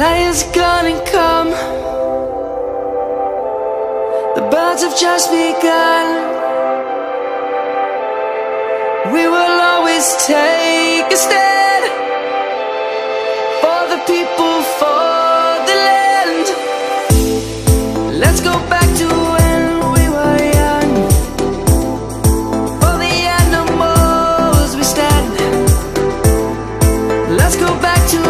Lion's gonna come. The birds have just begun. We will always take a stand For the people, for the land. Let's go back to when we were young. For the animals we stand. Let's go back to